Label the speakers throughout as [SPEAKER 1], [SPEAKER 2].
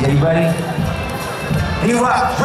[SPEAKER 1] You ready? You rock,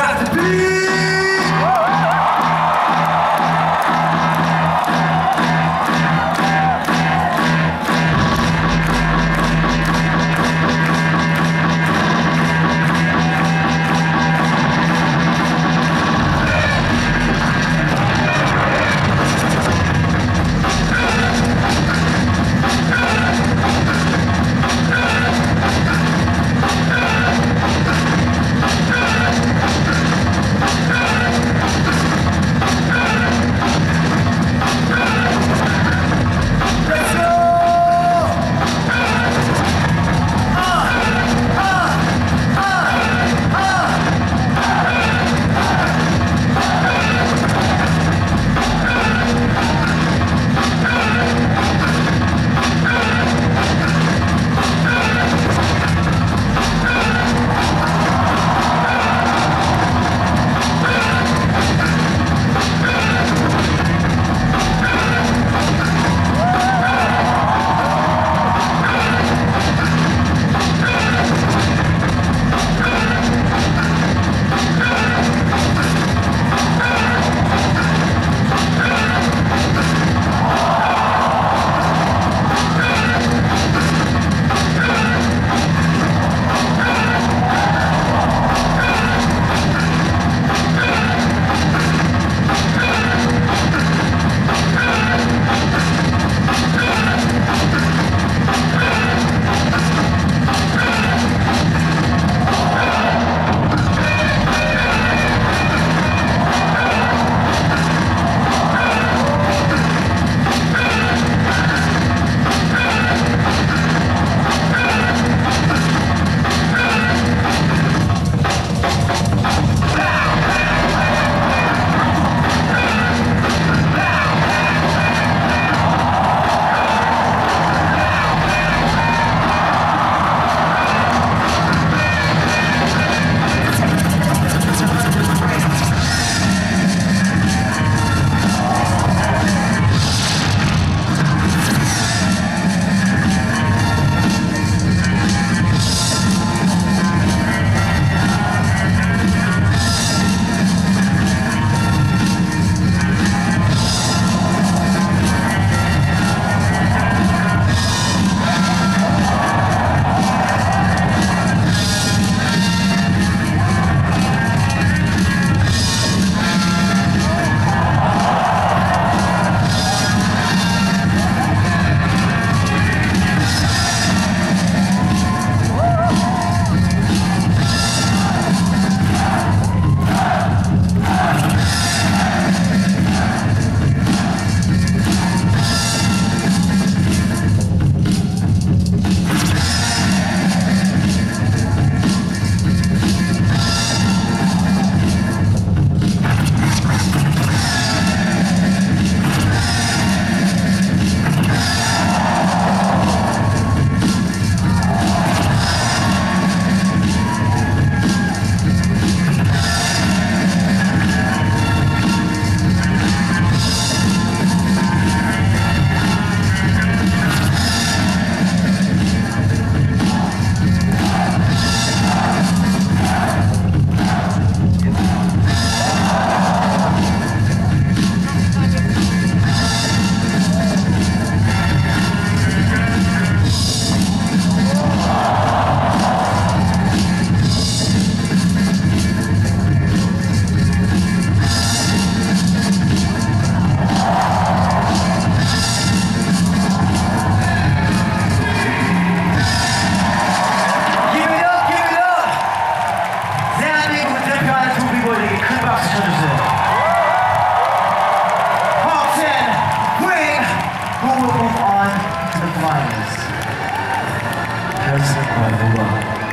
[SPEAKER 1] drop the beat!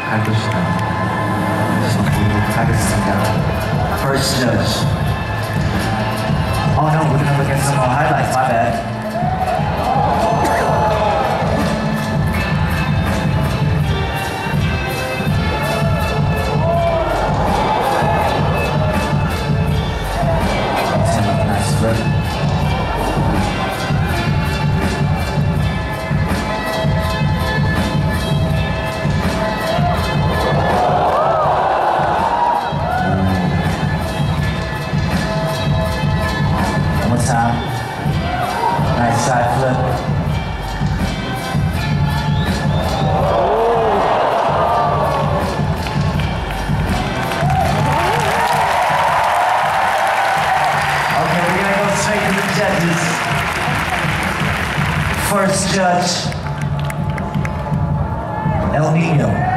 [SPEAKER 1] 갈 것이다. First judge, El Nino.